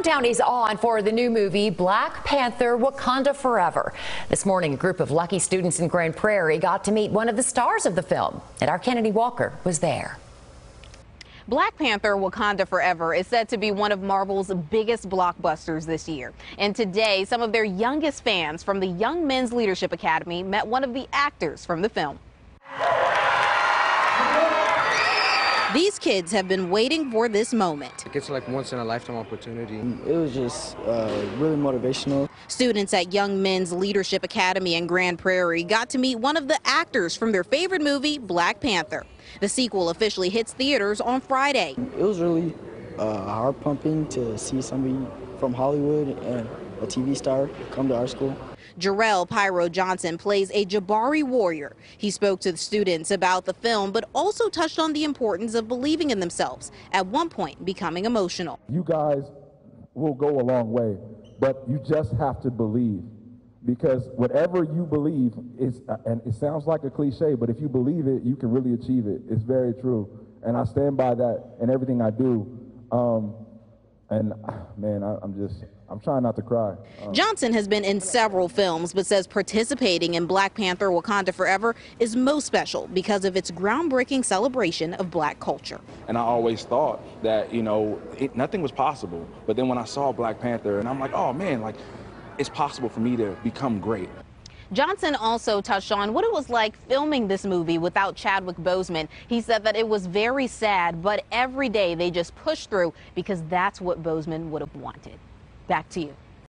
countdown is on for the new movie Black Panther Wakanda Forever. This morning, a group of lucky students in Grand Prairie got to meet one of the stars of the film, and our Kennedy Walker was there. Black Panther Wakanda Forever is said to be one of Marvel's biggest blockbusters this year. And today, some of their youngest fans from the Young Men's Leadership Academy met one of the actors from the film. Kids have been waiting for this moment. It's like once in a lifetime opportunity. It was just uh, really motivational. Students at Young Men's Leadership Academy in Grand Prairie got to meet one of the actors from their favorite movie, Black Panther. The sequel officially hits theaters on Friday. It was really uh, heart pumping to see somebody from Hollywood and a TV star come to our school. Jarrell Pyro Johnson plays a Jabari warrior. He spoke to the students about the film, but also touched on the importance of believing in themselves, at one point becoming emotional. You guys will go a long way, but you just have to believe. Because whatever you believe is, and it sounds like a cliche, but if you believe it, you can really achieve it. It's very true. And I stand by that in everything I do. Um, and man, I, am just, I'm trying not to cry. Um, Johnson has been in several films, but says participating in Black Panther Wakanda Forever is most special because of its groundbreaking celebration of black culture. And I always thought that, you know, it, nothing was possible. But then when I saw Black Panther, and I'm like, oh man, like, it's possible for me to become great. Johnson also touched on what it was like filming this movie without Chadwick Boseman. He said that it was very sad, but every day they just pushed through because that's what Boseman would have wanted. Back to you.